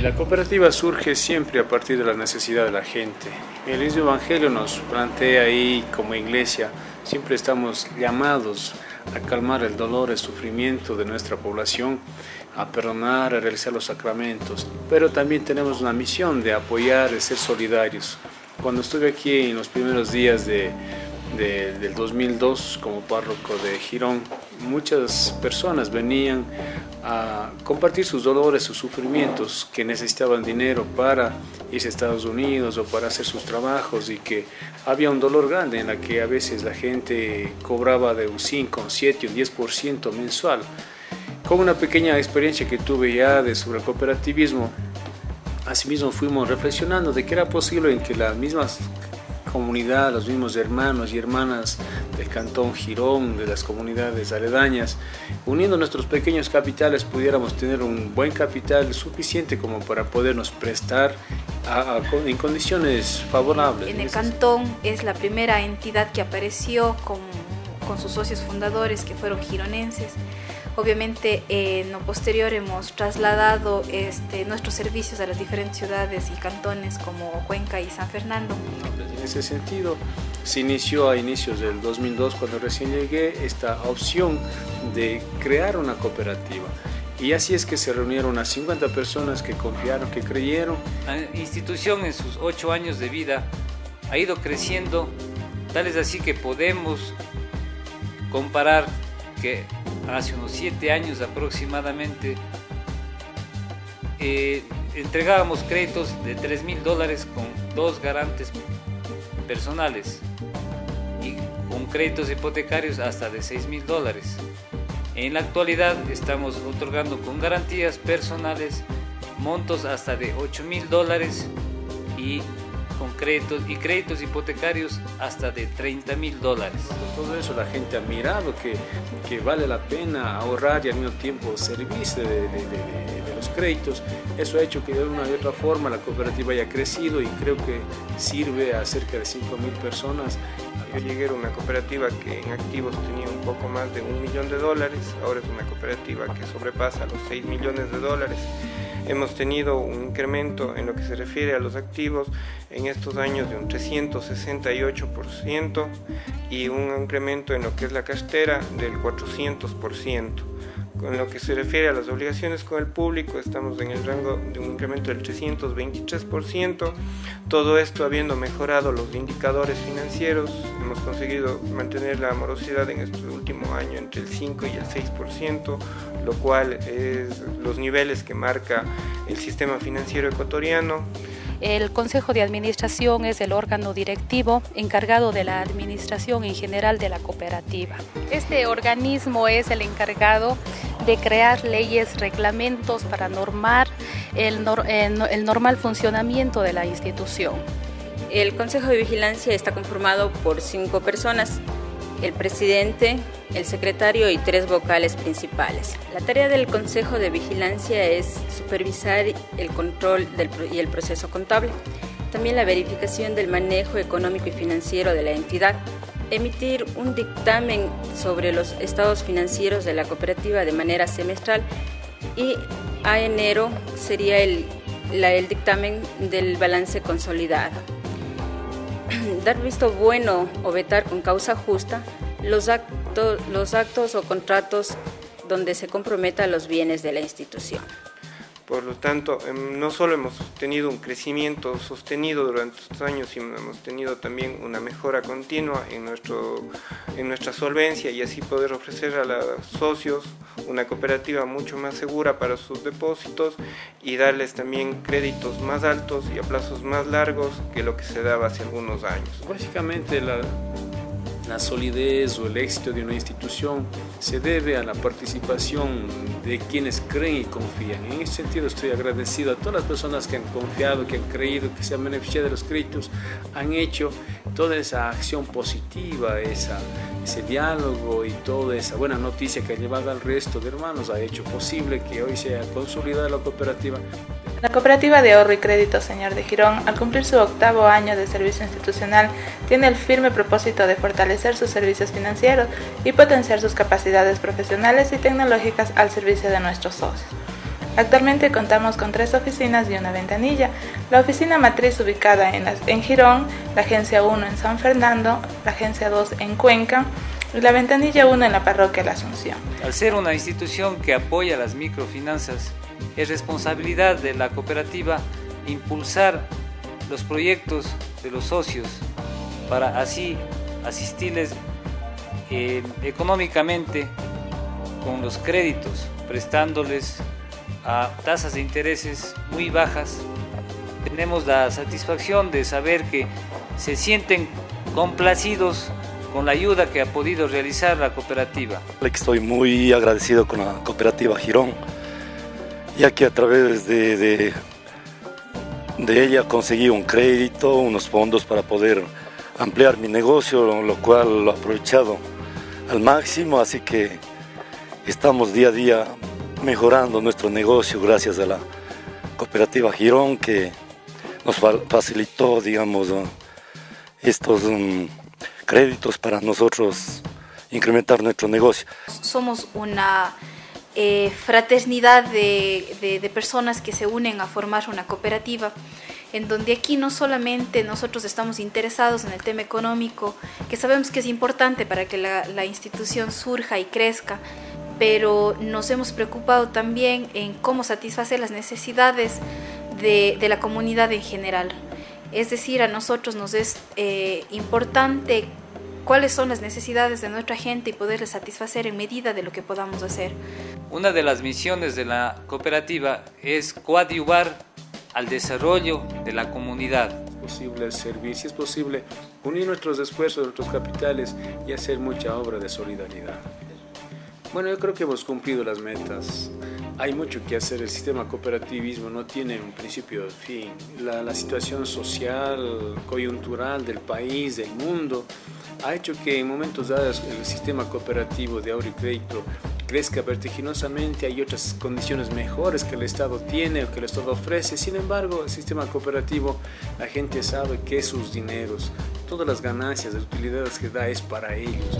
Eh, la cooperativa surge siempre a partir de la necesidad de la gente. El mismo Evangelio nos plantea ahí como iglesia, siempre estamos llamados a calmar el dolor, el sufrimiento de nuestra población, a perdonar, a realizar los sacramentos, pero también tenemos una misión de apoyar, de ser solidarios. Cuando estuve aquí en los primeros días de, del 2002 como párroco de Girón, muchas personas venían a compartir sus dolores, sus sufrimientos, que necesitaban dinero para irse a Estados Unidos o para hacer sus trabajos y que había un dolor grande en la que a veces la gente cobraba de un 5, un 7, un 10% mensual. Con una pequeña experiencia que tuve ya de sobre el cooperativismo, asimismo fuimos reflexionando de que era posible en que las mismas comunidad, los mismos hermanos y hermanas del cantón Girón, de las comunidades aledañas, uniendo nuestros pequeños capitales pudiéramos tener un buen capital suficiente como para podernos prestar en condiciones favorables. En el cantón es la primera entidad que apareció con, con sus socios fundadores que fueron gironenses Obviamente en lo posterior hemos trasladado este, nuestros servicios a las diferentes ciudades y cantones como Cuenca y San Fernando. En ese sentido, se inició a inicios del 2002 cuando recién llegué esta opción de crear una cooperativa. Y así es que se reunieron a 50 personas que confiaron, que creyeron. La institución en sus ocho años de vida ha ido creciendo, tal es así que podemos comparar que hace unos siete años aproximadamente, eh, entregábamos créditos de 3 mil dólares con dos garantes personales y con créditos hipotecarios hasta de 6 mil dólares. En la actualidad estamos otorgando con garantías personales montos hasta de 8 mil dólares y con créditos y créditos hipotecarios hasta de 30 mil dólares. Todo eso la gente ha mirado que, que vale la pena ahorrar y al mismo tiempo servirse de, de, los créditos. Eso ha hecho que de una u otra forma la cooperativa haya crecido y creo que sirve a cerca de 5 mil personas. Yo llegué a una cooperativa que en activos tenía un poco más de un millón de dólares, ahora es una cooperativa que sobrepasa los 6 millones de dólares. Hemos tenido un incremento en lo que se refiere a los activos en estos años de un 368% y un incremento en lo que es la cartera del 400%. Con lo que se refiere a las obligaciones con el público, estamos en el rango de un incremento del 323%. Todo esto habiendo mejorado los indicadores financieros, hemos conseguido mantener la morosidad en este último año entre el 5 y el 6%, lo cual es los niveles que marca el sistema financiero ecuatoriano. El Consejo de Administración es el órgano directivo encargado de la administración en general de la cooperativa. Este organismo es el encargado de crear leyes, reglamentos para normar el, el normal funcionamiento de la institución. El Consejo de Vigilancia está conformado por cinco personas, el presidente, el secretario y tres vocales principales. La tarea del Consejo de Vigilancia es supervisar el control y el proceso contable, también la verificación del manejo económico y financiero de la entidad, emitir un dictamen sobre los estados financieros de la cooperativa de manera semestral y a enero sería el, el dictamen del balance consolidado. Dar visto bueno o vetar con causa justa los, actos, los actos o contratos donde se comprometan los bienes de la institución. Por lo tanto, em, no solo hemos tenido un crecimiento sostenido durante estos años, sino hemos tenido también una mejora continua en, nuestro, en nuestra solvencia y así poder ofrecer a los socios una cooperativa mucho más segura para sus depósitos y darles también créditos más altos y a plazos más largos que lo que se daba hace algunos años. Básicamente la la solidez o el éxito de una institución se debe a la participación de quienes creen y confían. En ese sentido estoy agradecido a todas las personas que han confiado, que han creído, que se han beneficiado de los créditos, han hecho toda esa acción positiva, ese diálogo y toda esa buena noticia que ha llevado al resto de hermanos, ha hecho posible que hoy sea consolidada la cooperativa la Cooperativa de Ahorro y Crédito Señor de Girón, al cumplir su octavo año de servicio institucional, tiene el firme propósito de fortalecer sus servicios financieros y potenciar sus capacidades profesionales y tecnológicas al servicio de nuestros socios. Actualmente contamos con tres oficinas y una ventanilla. La oficina matriz ubicada en, en Girón, la agencia 1 en San Fernando, la agencia 2 en Cuenca y la ventanilla 1 en la parroquia La Asunción. Al ser una institución que apoya las microfinanzas, es responsabilidad de la cooperativa impulsar los proyectos de los socios para así asistirles eh, económicamente con los créditos, prestándoles a tasas de intereses muy bajas. Tenemos la satisfacción de saber que se sienten complacidos con la ayuda que ha podido realizar la cooperativa. Estoy muy agradecido con la cooperativa Girón, ya que a través de, de, ella conseguí un crédito, unos fondos para poder ampliar mi negocio, lo cual lo he aprovechado al máximo, así que estamos día a día mejorando nuestro negocio gracias a la cooperativa Girón que nos facilitó, digamos, estos um, créditos para nosotros incrementar nuestro negocio. Somos una eh, fraternidad de, personas que se unen a formar una cooperativa, en donde aquí no solamente nosotros estamos interesados en el tema económico, que sabemos que es importante para que la institución surja y crezca, pero nos hemos preocupado también en cómo satisfacer las necesidades de, la comunidad en general. Es decir, a nosotros nos es eh, importante cuáles son las necesidades de nuestra gente y poderles satisfacer en medida de lo que podamos hacer. Una de las misiones de la cooperativa es coadyuvar al desarrollo de la comunidad. Posible servir, si es posible, unir nuestros esfuerzos, nuestros capitales y hacer mucha obra de solidaridad. Bueno, yo creo que hemos cumplido las metas. Hay mucho que hacer. El sistema cooperativismo no tiene un principio de fin. La, la, situación social, coyuntural del país, del mundo, ha hecho que en momentos dados el sistema cooperativo de ahorro y crédito crezca vertiginosamente. Hay otras condiciones mejores que el Estado tiene o que el Estado ofrece. Sin embargo, el sistema cooperativo, la gente sabe que sus dineros, todas las ganancias, las utilidades que da es para ellos.